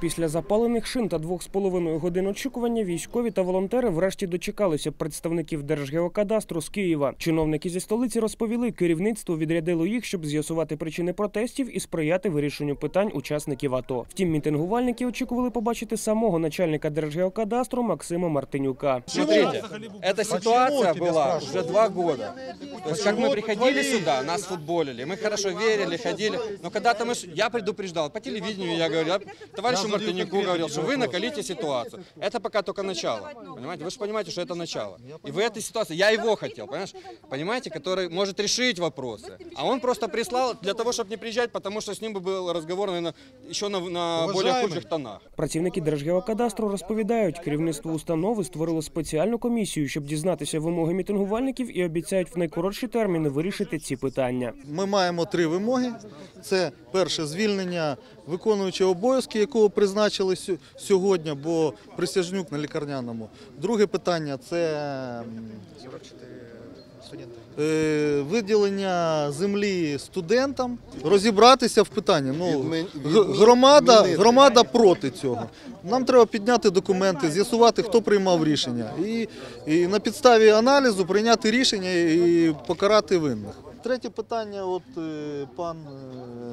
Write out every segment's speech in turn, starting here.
Після запалених шин та двох з половиною годин очікування військові та волонтери врешті дочекалися представників Держгеокадастру з Києва. Чиновники зі столиці розповіли, керівництво відрядило їх, щоб з'ясувати причини протестів і сприяти вирішенню питань учасників АТО. Втім, мітингувальники очікували побачити самого начальника Держгеокадастру Максима Мартинюка. Смотрите, эта ситуация тебя была спрашиваю? уже два года. То есть, как мы Почему приходили футболисты? сюда, нас футболили, мы хорошо верили, ходили. Но когда-то мы, с- я предупреждал, по телевидению я говорил, я товарищу Я задаю Мартынюку конкретный говорил, что вы вопрос. накалите ситуацию. Это пока только начало, понимаете? Вы же понимаете, что это начало. И в этой ситуации, я его хотел, понимаешь? Понимаете, который может решить вопросы. А он просто прислал для того, чтобы не приезжать, потому что с ним бы был разговор, наверное, еще на, на более Уважаемый. худших тонах. Працівники Держгеокадастру розповідають, керівництво установи створило спеціальну комісію, щоб дізнатися вимоги мітингувальників і обіцяють в найкоротші терміни вирішити ці питання. Ми маємо три вимоги. Це перше звільнення виконуючого обов'язки, якого призначили сьогодні, бо присяжнюк на лікарняному. Друге питання це е, виділення землі студентам, розібратися в питанні. Ну, громада, громада проти цього. Нам треба підняти документи, з'ясувати, хто приймав рішення, і, і на підставі аналізу прийняти рішення і покарати винних. Третє питання. От е, пан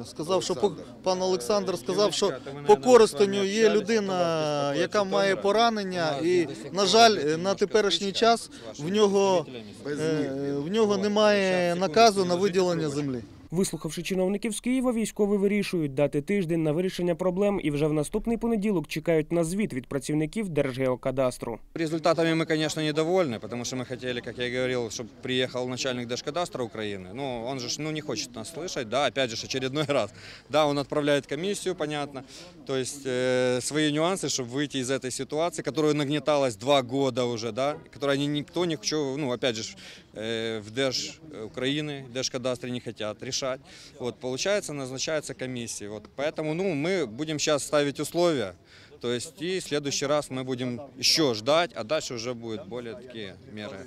е, сказав, що пан Олександр сказав, що по користанню є людина, яка має поранення, і на жаль, на теперішній час в нього е, в нього немає наказу на виділення землі. Вислухавши чиновників з Києва, військові вирішують дати тиждень на вирішення проблем і вже в наступний понеділок чекають на звіт від працівників Держгеокадастру. Результатами мы, конечно, недовольны, потому что мы хотели, как я и говорил, чтобы приехал начальник Держкадастра Украины. Ну, он же ж, ну, не хочет нас слышать, да, опять же, ж очередной раз. Да, он отправляет комиссию, понятно, то есть э, свои нюансы, чтобы выйти из этой ситуации, которая нагнеталась два года уже, да, которая ни- никто, ничего, ну, опять же, ж, э, в Держ э, Украины, Держкадастре не хотят Решать. Вот, получается, назначается комиссия. Вот, поэтому, ну, мы будем сейчас ставить условия, то есть и в следующий раз мы будем еще ждать, а дальше уже будут более такие меры.